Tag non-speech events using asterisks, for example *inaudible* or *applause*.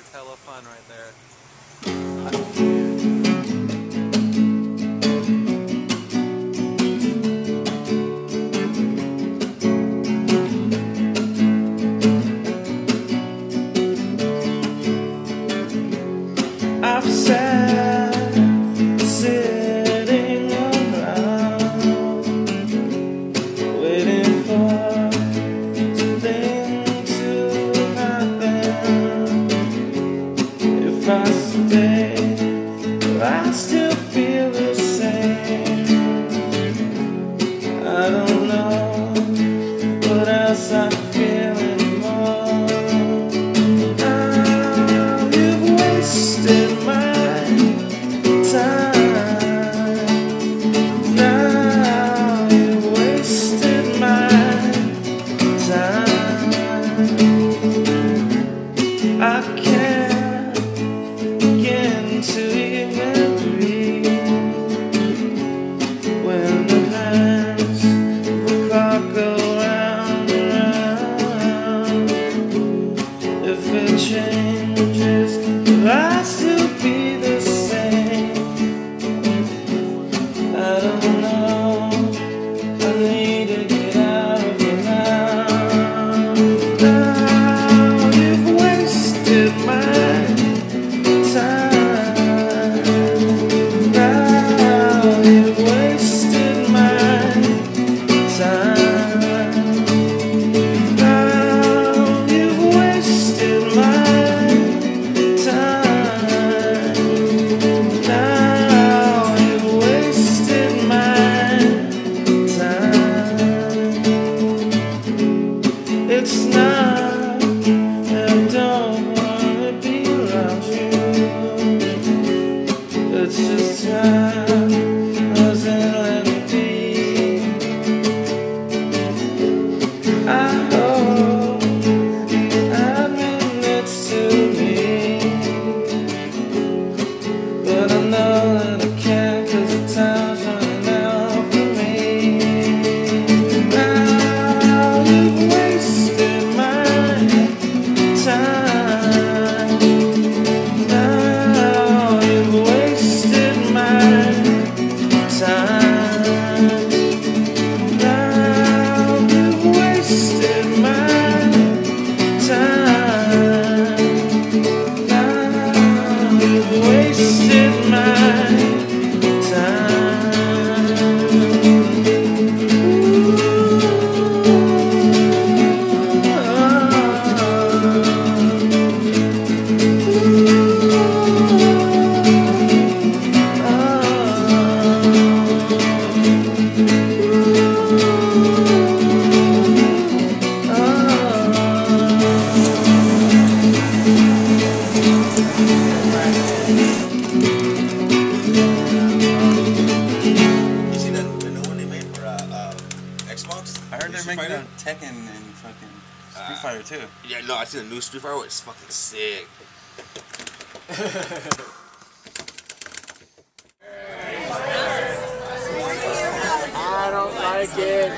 looks hella fun right there. I can't begin to even breathe when the hands of the clock go round and round. If it changes, my lugar. Wasted my You see the, the new one they made for uh, uh, Xbox? I heard they're Street making Fighter? a Tekken and fucking Street Ah. Fighter too. Yeah, no, I see the new Street Fighter. It's fucking sick. *laughs* I don't like it.